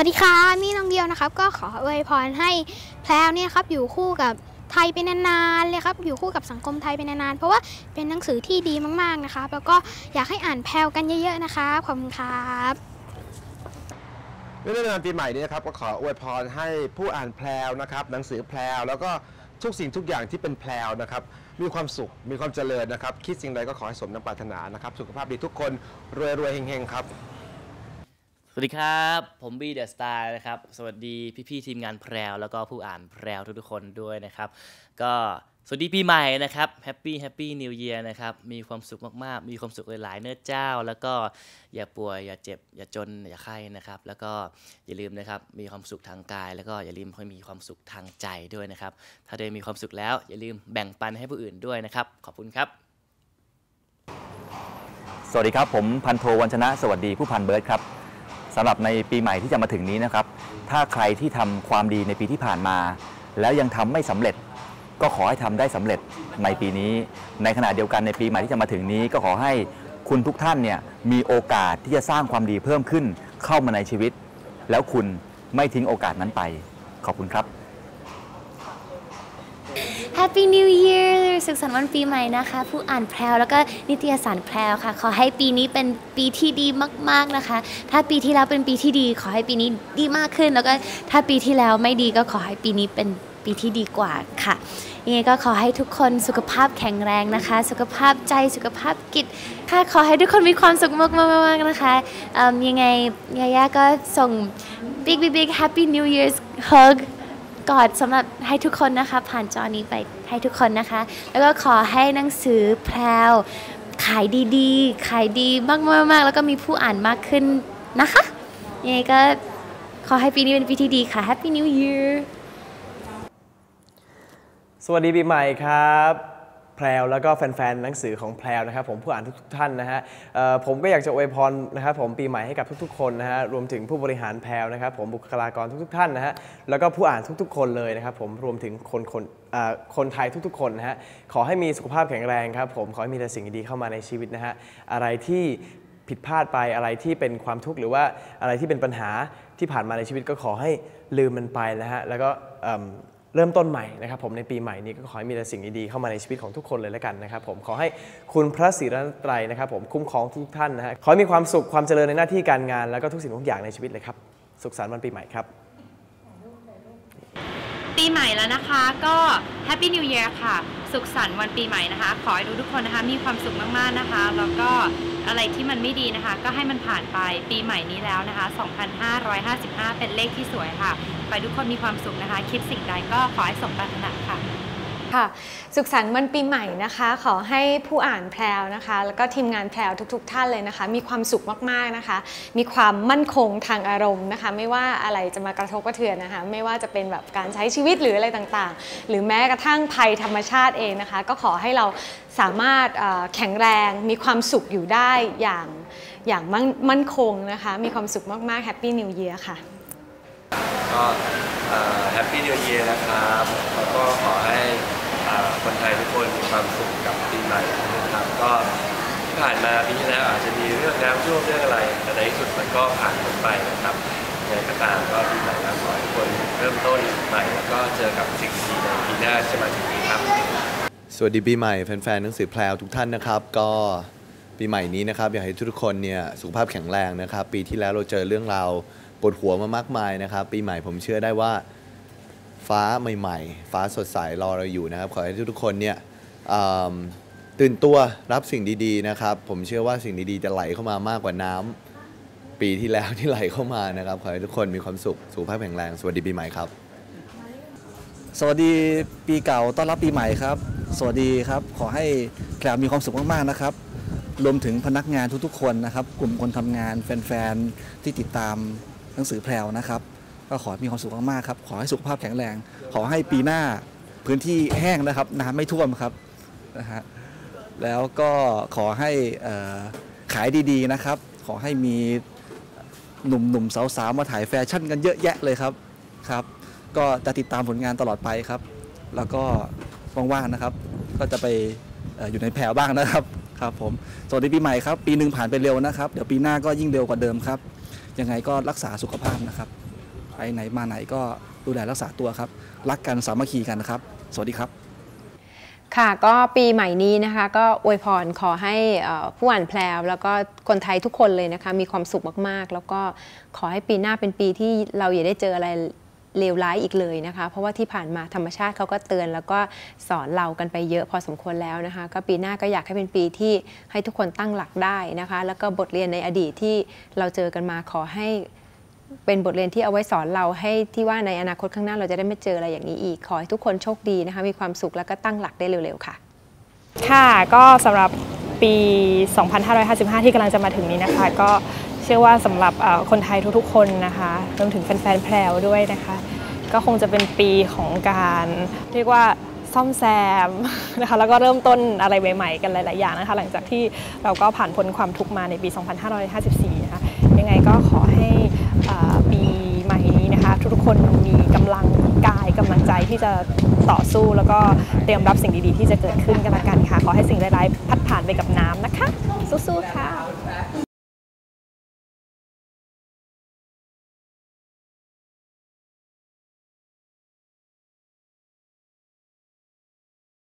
วัสดีค่ะนี่น้องเดียวนะครับ ก็ขออวยพรให้แพลวเนี่ยครับอยู่คู่กับไทยไปนานๆเลยครับ อยู่คู่กับสังคมไทยไปนานๆเพราะว่าเป็นหนังสือที่ดีมากๆนะครับแล้วก็อยากให้อ่านแพลวกันเยอะๆนะครับขอบคุณครับเรื่องในวันปีใหม่นี้นะครับก็ขออวยพรให้ผู้อ่านแพลวนะครับ หนังสือแพลวแล้วก็ทุกสิ่งทุกอย่างที่เป็นแพลวนะครับ มีความสุขมีความเจริญนะครับ คิดสิ่งใดก็ขอให้สมดังปรารถนานะครับ สุขภาพดีทุกคนรวยๆเฮงๆครับ สวัสดีครับ ผมบี The Star นะครับ สวัสดีพี่ๆทีมงานแพรว แล้วก็ผู้อ่านแพรวทุกๆคนด้วยนะครับ ก็สวัสดีปีใหม่นะครับ Happy Happy New Year นะครับ มีความสุขมากๆ มีความสุขหลายๆเน้อเจ้า แล้วก็อย่าป่วย อย่าเจ็บ อย่าจน อย่าไข้นะครับ แล้วก็อย่าลืมนะครับ มีความสุขทางกาย แล้วก็อย่าลืมให้มีความสุขทางใจด้วยนะครับ ถ้าได้มีความสุขแล้ว อย่าลืมแบ่งปันให้ผู้อื่นด้วยนะครับ ขอบคุณครับ สวัสดีครับ ผมพันโทวัญชนะ สวัสดีผู้พันเบิร์ดครับ สำหรับในปีใหม่ที่จะมาถึงนี้นะครับ ถ้าใครที่ทำความดีในปีที่ผ่านมา แล้วยังทำไม่สำเร็จ ก็ขอให้ทำได้สำเร็จในปีนี้ ในขณะเดียวกันในปีใหม่ที่จะมาถึงนี้ ก็ขอให้คุณทุกท่านเนี่ยมีโอกาสที่จะสร้างความดีเพิ่มขึ้นเข้ามาในชีวิต แล้วคุณไม่ทิ้งโอกาสนั้นไป ขอบคุณครับ Happy New Year สุขสันต์วันปีใหม่นะคะ ผู้อ่านแพรวแล้วก็นิตยสารแพรวค่ะ ขอให้ปีนี้เป็นปีที่ดีมาก ๆนะคะ ถ้าปีที่แล้วเป็นปีที่ดี ขอให้ปีนี้ดีมากขึ้น แล้วก็ถ้าปีที่แล้วไม่ดีก็ขอให้ปีนี้เป็นปีที่ดีกว่าค่ะยังไงก็ขอให้ทุกคนสุขภาพแข็งแรงนะคะ สุขภาพใจสุขภาพจิตค่ะขอให้ทุกคนมีความสุขมากๆนะคะมยังไงยาย่าก็ส่ง big big big happy New Year's hug กอดสำหรับให้ทุกคนนะคะ ผ่านจอนี้ไป ให้ทุกคนนะคะ แล้วก็ขอให้หนังสือแพรวขายดีๆ ขายดีมากๆๆแล้วก็มีผู้อ่านมากขึ้นนะคะยังไงก็ขอให้ปีนี้เป็นปีที่ดีค่ะ Happy New Year สวัสดีปีใหม่ครับ แพรวแล้วก็แฟนๆหนังสือของแพรวนะครับผมผู้อ่านทุกๆท่านนะฮะผมก็อยากจะอวยพรนะครับผมปีใหม่ให้กับทุกๆคนนะฮะรวมถึงผู้บริหารแพรวนะครับผมบุคลากรทุกๆท่านนะฮะแล้วก็ผู้อ่านทุกๆ คนเลยนะครับผมรวมถึงคนคนคนไทยทุกๆ คนนะฮะขอให้มีสุขภาพแข็งแรงครับผมขอให้มีแต่สิ่งดีๆเข้ามาในชีวิตนะฮะอะไรที่ผิดพลาดไปอะไรที่เป็นความทุกข์หรือว่าอะไรที่เป็นปัญหาที่ผ่านมาในชีวิตก็ขอให้ลืมมันไปนะฮะแล้วก็ เริ่มต้นใหม่นะครับผมในปีใหม่นี้ก็ขอให้มีแต่สิ่งดีๆเข้ามาในชีวิตของทุกคนเลยแล้วกันนะครับผมขอให้คุณพระศรีรัตนตรัยนะครับผมคุ้มครองทุกท่านนะฮะขอให้มีความสุขความเจริญในหน้าที่การงาน แล้วก็ทุกสิ่งทุกอย่างในชีวิตเลยครับสุขสันต์วันปีใหม่ครับ ปีใหม่แล้วนะคะ ก็ Happy New Year ค่ะ สุขสันต์วันปีใหม่นะคะ ขอให้ทุกคนนะคะมีความสุขมากๆนะคะ แล้วก็อะไรที่มันไม่ดีนะคะ ก็ให้มันผ่านไปปีใหม่นี้แล้วนะคะ 2555 เป็นเลขที่สวยค่ะ ไปทุกคนมีความสุขนะคะ คิดสิ่งใดก็ขอให้สมปรารถนาค่ะ ค่ะ สุขสันต์วันปีใหม่นะคะ ขอให้ผู้อ่านแพรวนะคะ แล้วก็ทีมงานแพรวทุกๆท่านเลยนะคะ มีความสุขมากๆนะคะ มีความมั่นคงทางอารมณ์นะคะ ไม่ว่าอะไรจะมากระทบกระเทือนนะคะ ไม่ว่าจะเป็นแบบการใช้ชีวิตหรืออะไรต่างๆ หรือแม้กระทั่งภัยธรรมชาติเองนะคะ ก็ขอให้เราสามารถแข็งแรงมีความสุขอยู่ได้อย่างอย่างมั่นคงนะคะ มีความสุขมากๆ Happy New Year ค่ะก็แฮปปี้นิวเยียร์นะครับ แล้วก็ขอให้ คนไทยทุกคนมีความสุขกับปีใหม่นะครับ ก็ที่ผ่านมาปีที่แล้วอาจจะมีเรื่องน้ำท่วมเรื่องอะไร แต่ในที่สุดมันก็ผ่านพ้นไปนะครับยังไงก็ตามก็ปีใหม่แล้วขอให้ทุกคนเริ่มต้นใหม่ แล้วก็เจอกับสิ่งดีๆในปีหน้าที่จะมาถึงนี้ครับ สวัสดีปีใหม่แฟนๆหนังสือแพลวทุกท่านนะครับ ก็ปีใหม่นี้นะครับอยากให้ทุกคนเนี่ยสุขภาพแข็งแรงนะครับ ปีที่แล้วเราเจอเรื่องราวปวดหัวมามากมายนะครับ ปีใหม่ผมเชื่อได้ว่า ฟ้าใหม่ๆ ฟ้าสดใสรอเราอยู่นะครับ ขอให้ทุกๆคนเนี่ยตื่นตัวรับสิ่งดีๆนะครับ ผมเชื่อว่าสิ่งดีๆจะไหลเข้ามามากกว่าน้ำปีที่แล้วที่ไหลเข้ามานะครับ ขอให้ทุกคนมีความสุขสุขภาพแข็งแรง สวัสดีปีใหม่ครับ สวัสดีปีเก่าต้อนรับปีใหม่ครับ สวัสดีครับ ขอให้แพรวมีความสุขมากๆนะครับ รวมถึงพนักงานทุกๆ คนนะครับ กลุ่มคนทำงานแฟนๆที่ติดตามหนังสือแพรวนะครับ ก็ขอให้มีความสุขมากๆครับ ขอให้สุขภาพแข็งแรง ขอให้ปีหน้าพื้นที่แห้งนะครับน้ำไม่ท่วมครับนะฮะแล้วก็ขอให้ขายดีๆนะครับ ขอให้มีหนุ่มๆสาวๆมาถ่ายแฟชั่นกันเยอะแยะเลยครับครับ ก็จะติดตามผลงานตลอดไปครับ แล้วก็ว่างๆนะครับ ก็จะไปเอ่ออยู่ในแผวบ้างนะครับครับผมสวัสดีปีใหม่ครับ ปีหนึ่งผ่านไปเร็วนะครับ เดี๋ยวปีหน้าก็ยิ่งเร็วกว่าเดิมครับ ยังไงก็รักษาสุขภาพนะครับ ไปไหนมาไหนก็ดูแลรักษาตัวครับ รักกันสามัคคีกันนะครับ สวัสดีครับ ค่ะก็ปีใหม่นี้นะคะ ก็อวยพรขอให้ผู้อ่านแพลวแล้วก็คนไทยทุกคนเลยนะคะมีความสุขมากๆ แล้วก็ขอให้ปีหน้าเป็นปีที่เราอย่าได้เจออะไรเลวร้ายอีกเลยนะคะ เพราะว่าที่ผ่านมาธรรมชาติเขาก็เตือนแล้วก็สอนเรากันไปเยอะพอสมควรแล้วนะคะ ก็ปีหน้าก็อยากให้เป็นปีที่ให้ทุกคนตั้งหลักได้นะคะ แล้วก็บทเรียนในอดีตที่เราเจอกันมาขอให้ เป็นบทเรียนที่เอาไว้สอนเราให้ที่ว่าในอนาคตข้างหน้าเราจะได้ไม่เจออะไรอย่างนี้อีก ขอให้ทุกคนโชคดีนะคะ มีความสุขแล้วก็ตั้งหลักได้เร็วๆค่ะ ค่ะก็สำหรับปี 2555 ที่กำลังจะมาถึงนี้นะคะ ก็เชื่อว่าสำหรับคนไทยทุกๆ คนนะคะรวมถึงแฟนๆแพรวด้วยนะคะ ก็คงจะเป็นปีของการเรียกว่า ซ่อมแซมนะคะแล้วก็เริ่มต้นอะไรใหม่ๆกันหลาย ๆ อย่างนะคะหลังจากที่เราก็ผ่านพ้นความทุกข์มาในปี 2554 นะคะยังไงก็ขอให้อ่อปีใหม่นี้นะคะทุกๆคนมีกำลังกายกำลังใจที่จะต่อสู้แล้วก็เตรียมรับสิ่งดีๆ ที่จะเกิดขึ้นกันละกันค่ะ ขอให้สิ่งร้ายๆ พัดผ่านไปกับน้ำนะคะ สู้ๆค่ะ